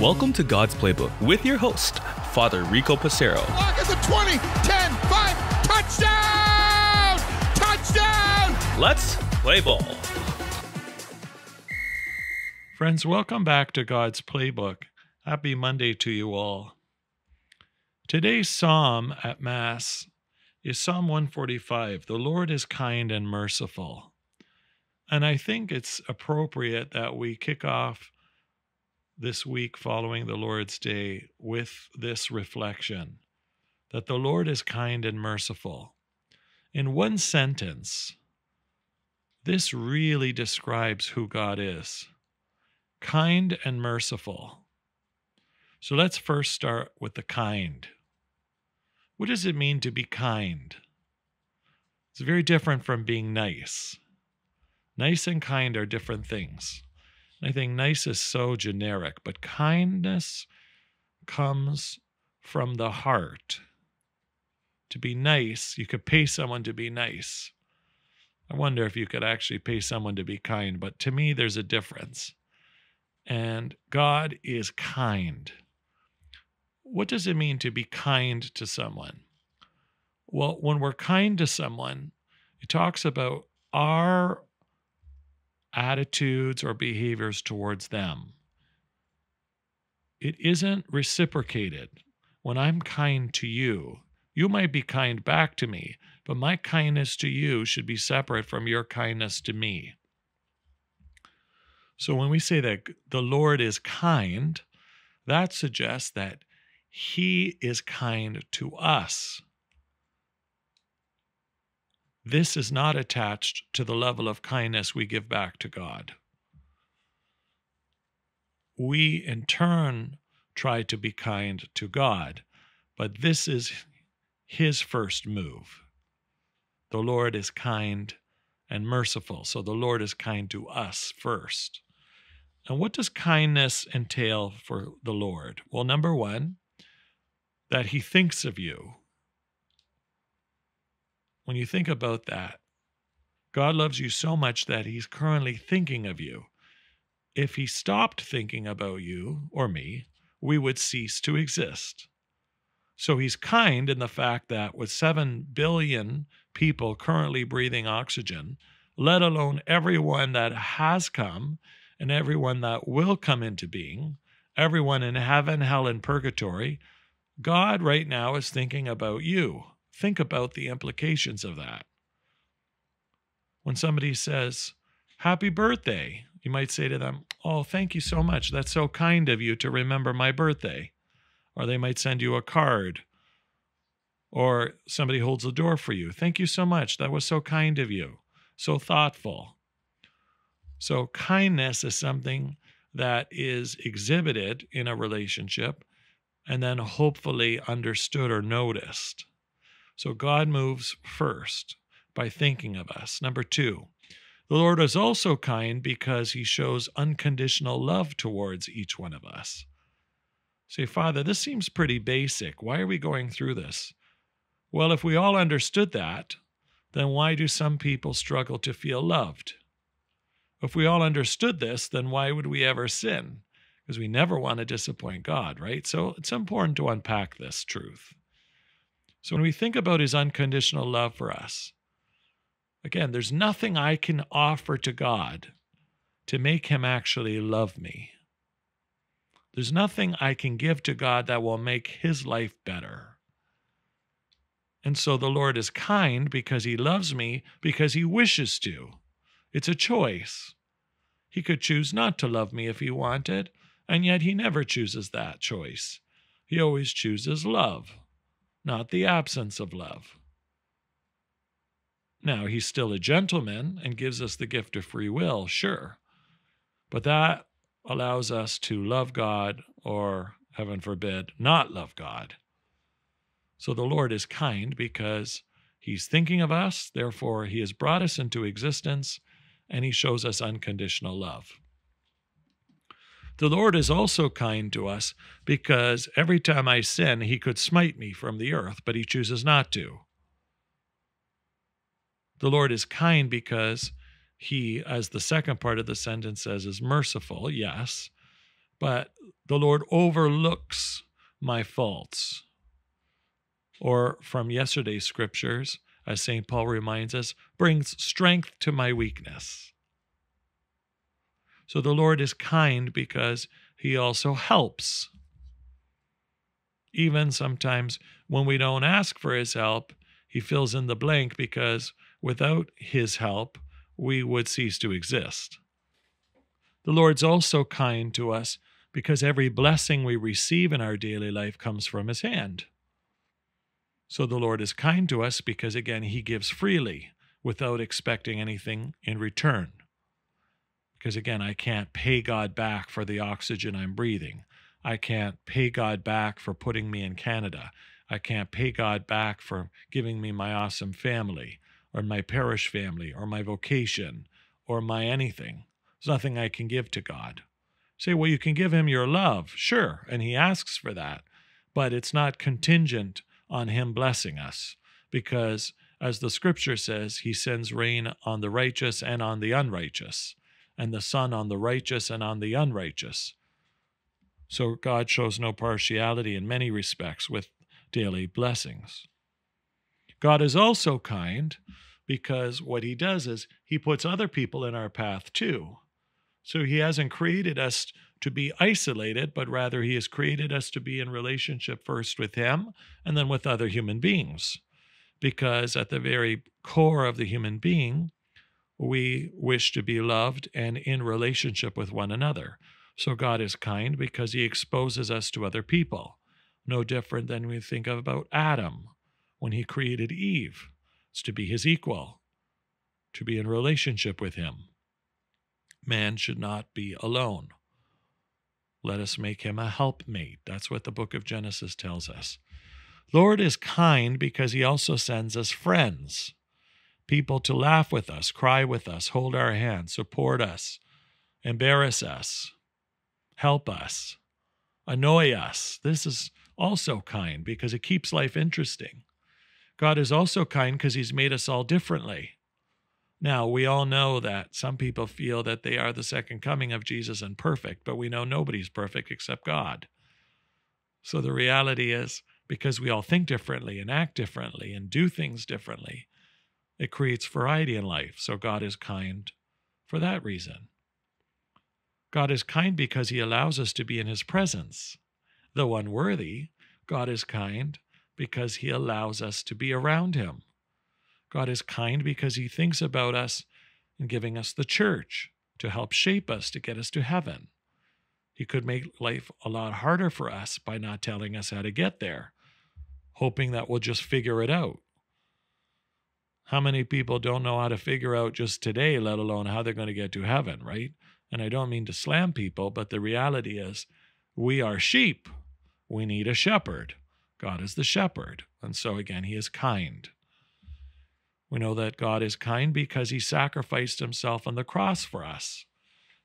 Welcome to God's Playbook with your host, Father Rico Passero. Lock at the 20, 10, 5, touchdown! Touchdown! Let's play ball. Friends, welcome back to God's Playbook. Happy Monday to you all. Today's psalm at Mass is Psalm 145 The Lord is kind and merciful. And I think it's appropriate that we kick off this week following the Lord's Day with this reflection that the Lord is kind and merciful. In one sentence, this really describes who God is kind and merciful. So let's first start with the kind. What does it mean to be kind? It's very different from being nice. Nice and kind are different things. I think nice is so generic, but kindness comes from the heart. To be nice, you could pay someone to be nice. I wonder if you could actually pay someone to be kind, but to me, there's a difference. And God is kind. What does it mean to be kind to someone? Well, when we're kind to someone, it talks about our attitudes or behaviors towards them. It isn't reciprocated. When I'm kind to you, you might be kind back to me, but my kindness to you should be separate from your kindness to me. So when we say that the Lord is kind, that suggests that he is kind to us. This is not attached to the level of kindness we give back to God. We, in turn, try to be kind to God, but this is his first move. The Lord is kind and merciful, so the Lord is kind to us first. And what does kindness entail for the Lord? Well, number one, that he thinks of you. When you think about that, God loves you so much that he's currently thinking of you. If he stopped thinking about you or me, we would cease to exist. So he's kind in the fact that with 7 billion people currently breathing oxygen, let alone everyone that has come and everyone that will come into being, everyone in heaven, hell, and purgatory, God right now is thinking about you. Think about the implications of that. When somebody says, Happy birthday, you might say to them, Oh, thank you so much. That's so kind of you to remember my birthday. Or they might send you a card. Or somebody holds the door for you. Thank you so much. That was so kind of you. So thoughtful. So, kindness is something that is exhibited in a relationship and then hopefully understood or noticed. So, God moves first by thinking of us. Number two, the Lord is also kind because he shows unconditional love towards each one of us. Say, Father, this seems pretty basic. Why are we going through this? Well, if we all understood that, then why do some people struggle to feel loved? If we all understood this, then why would we ever sin? Because we never want to disappoint God, right? So it's important to unpack this truth. So when we think about his unconditional love for us, again, there's nothing I can offer to God to make him actually love me. There's nothing I can give to God that will make his life better. And so the Lord is kind because he loves me, because he wishes to. It's a choice. He could choose not to love me if he wanted, and yet he never chooses that choice. He always chooses love, not the absence of love. Now, he's still a gentleman and gives us the gift of free will, sure, but that allows us to love God or, heaven forbid, not love God. So the Lord is kind because he's thinking of us, therefore, he has brought us into existence and he shows us unconditional love. The Lord is also kind to us because every time I sin, he could smite me from the earth, but he chooses not to. The Lord is kind because He, as the second part of the sentence says, is merciful, yes, but the Lord overlooks my faults. Or from yesterday's scriptures, as St. Paul reminds us, brings strength to my weakness. So the Lord is kind because he also helps. Even sometimes when we don't ask for his help, he fills in the blank because without his help, we would cease to exist. The Lord's also kind to us because every blessing we receive in our daily life comes from his hand. So the Lord is kind to us because, again, he gives freely without expecting anything in return. Because, again, I can't pay God back for the oxygen I'm breathing. I can't pay God back for putting me in Canada. I can't pay God back for giving me my awesome family or my parish family or my vocation or my anything. There's nothing I can give to God. Say, well, you can give him your love, sure, and he asks for that, but it's not contingent on him blessing us because, as the scripture says, he sends rain on the righteous and on the unrighteous, and the sun on the righteous and on the unrighteous. So God shows no partiality in many respects with daily blessings. God is also kind because what he does is he puts other people in our path too. So he hasn't created us to be isolated, but rather he has created us to be in relationship first with him and then with other human beings. Because at the very core of the human being, we wish to be loved and in relationship with one another. So God is kind because he exposes us to other people. No different than we think of about Adam when he created Eve. It's to be his equal, to be in relationship with him. Man should not be alone. Let us make him a helpmate. That's what the book of Genesis tells us. Lord is kind because he also sends us friends, people to laugh with us, cry with us, hold our hand, support us, embarrass us, help us, annoy us. This is also kind because it keeps life interesting. God is also kind because he's made us all differently. Now, we all know that some people feel that they are the second coming of Jesus and perfect, but we know nobody's perfect except God. So the reality is, because we all think differently and act differently and do things differently, it creates variety in life. So God is kind for that reason. God is kind because he allows us to be in his presence. Though unworthy, God is kind because he allows us to be around him. God is kind because he thinks about us and giving us the church to help shape us to get us to heaven. He could make life a lot harder for us by not telling us how to get there, hoping that we'll just figure it out. How many people don't know how to figure out just today, let alone how they're going to get to heaven, right? And I don't mean to slam people, but the reality is we are sheep. We need a shepherd. God is the shepherd. And so, again, he is kind. We know that God is kind because he sacrificed himself on the cross for us.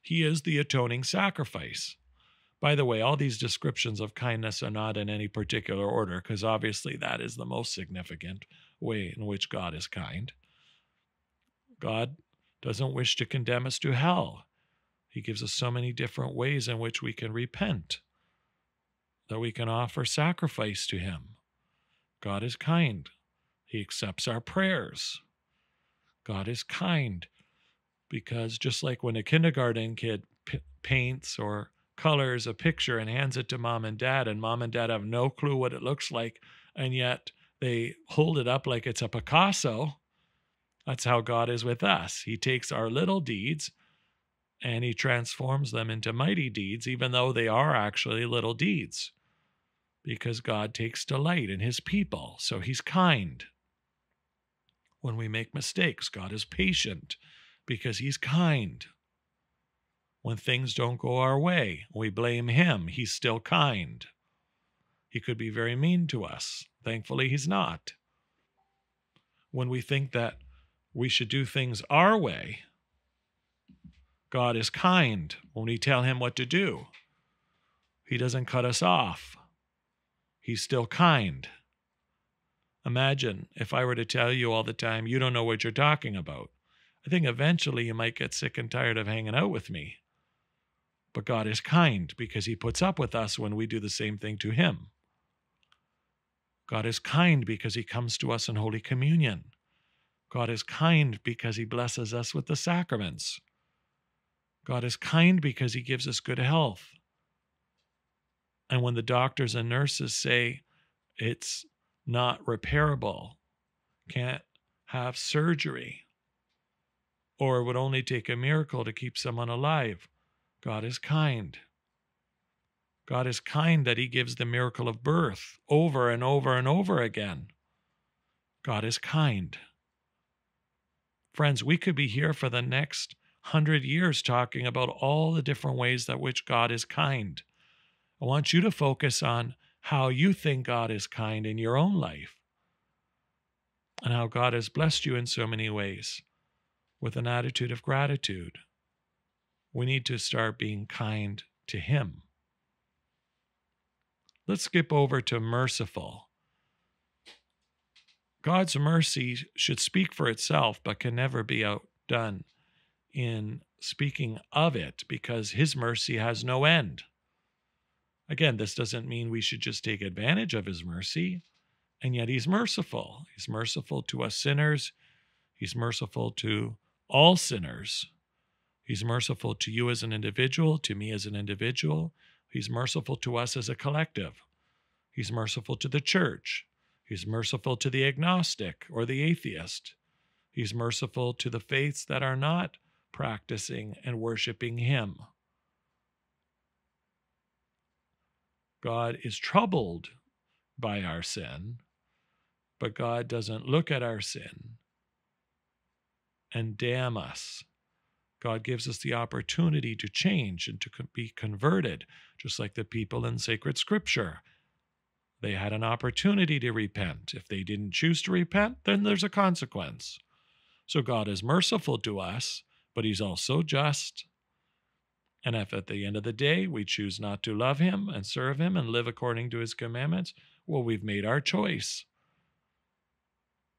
He is the atoning sacrifice. By the way, all these descriptions of kindness are not in any particular order, because obviously that is the most significant way in which God is kind. God doesn't wish to condemn us to hell. He gives us so many different ways in which we can repent, that we can offer sacrifice to Him. God is kind. He accepts our prayers. God is kind because just like when a kindergarten kid p- paints or colors a picture and hands it to mom and dad, and mom and dad have no clue what it looks like, and yet they hold it up like it's a Picasso. That's how God is with us. He takes our little deeds and he transforms them into mighty deeds, even though they are actually little deeds, because God takes delight in his people. So he's kind when we make mistakes. God is patient because He's kind. When things don't go our way, we blame Him. He's still kind. He could be very mean to us. Thankfully, He's not. When we think that we should do things our way, God is kind when we tell Him what to do. He doesn't cut us off. He's still kind. Imagine if I were to tell you all the time, you don't know what you're talking about. I think eventually you might get sick and tired of hanging out with me. But God is kind because he puts up with us when we do the same thing to him. God is kind because he comes to us in Holy Communion. God is kind because he blesses us with the sacraments. God is kind because he gives us good health. And when the doctors and nurses say it's not repairable, can't have surgery, or it would only take a miracle to keep someone alive, God is kind. God is kind that He gives the miracle of birth over and over and over again. God is kind. Friends, we could be here for the next hundred years talking about all the different ways that which God is kind. I want you to focus on how you think God is kind in your own life and how God has blessed you in so many ways with an attitude of gratitude. We need to start being kind to Him. Let's skip over to merciful. God's mercy should speak for itself, but can never be outdone in speaking of it because His mercy has no end. Again, this doesn't mean we should just take advantage of His mercy, and yet He's merciful. He's merciful to us sinners, He's merciful to all sinners. He's merciful to you as an individual, to me as an individual. He's merciful to us as a collective. He's merciful to the church. He's merciful to the agnostic or the atheist. He's merciful to the faiths that are not practicing and worshiping Him. God is troubled by our sin, but God doesn't look at our sin and damn us. God gives us the opportunity to change and to be converted, just like the people in sacred scripture. They had an opportunity to repent. If they didn't choose to repent, then there's a consequence. So God is merciful to us, but He's also just. And if at the end of the day we choose not to love Him and serve Him and live according to His commandments, well, we've made our choice.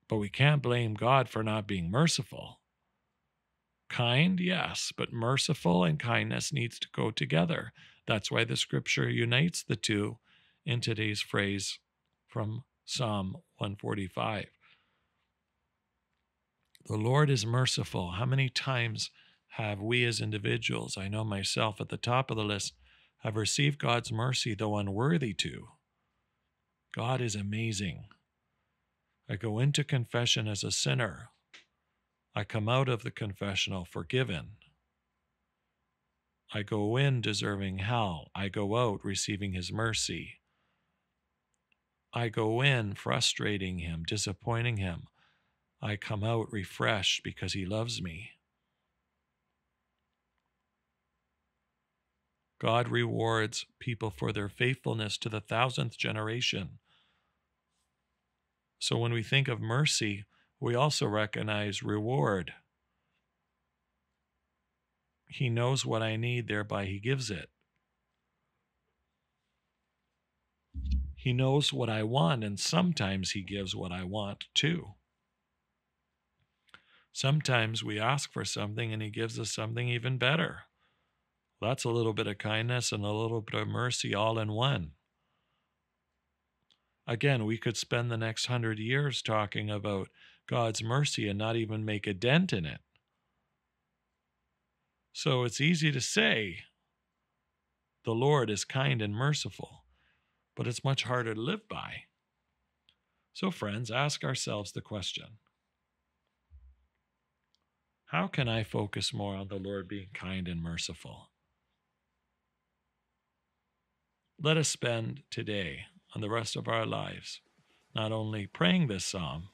But we can't blame God for not being merciful. Kind, yes, but merciful and kindness needs to go together. That's why the scripture unites the two in today's phrase from Psalm 145. The Lord is merciful. How many times have we as individuals, I know myself at the top of the list, have received God's mercy though unworthy to? God is amazing. I go into confession as a sinner I come out of the confessional forgiven. I go in deserving hell. I go out receiving his mercy. I go in frustrating him, disappointing him. I come out refreshed because he loves me. God rewards people for their faithfulness to the thousandth generation. So when we think of mercy, we also recognize reward. He knows what I need, thereby He gives it. He knows what I want, and sometimes He gives what I want too. Sometimes we ask for something and He gives us something even better. That's a little bit of kindness and a little bit of mercy all in one. Again, we could spend the next hundred years talking about God's mercy and not even make a dent in it. So it's easy to say the Lord is kind and merciful, but it's much harder to live by. So, friends, ask ourselves the question How can I focus more on the Lord being kind and merciful? Let us spend today and the rest of our lives not only praying this psalm,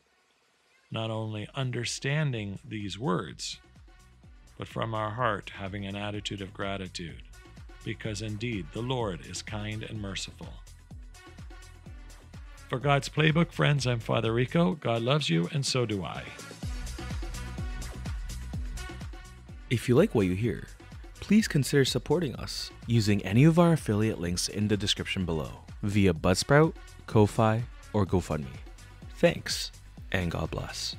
not only understanding these words, but from our heart having an attitude of gratitude, because indeed the Lord is kind and merciful. For God's Playbook, friends, I'm Father Rico. God loves you, and so do I. If you like what you hear, please consider supporting us using any of our affiliate links in the description below via Buzzsprout, Ko-Fi, or GoFundMe. Thanks and God bless.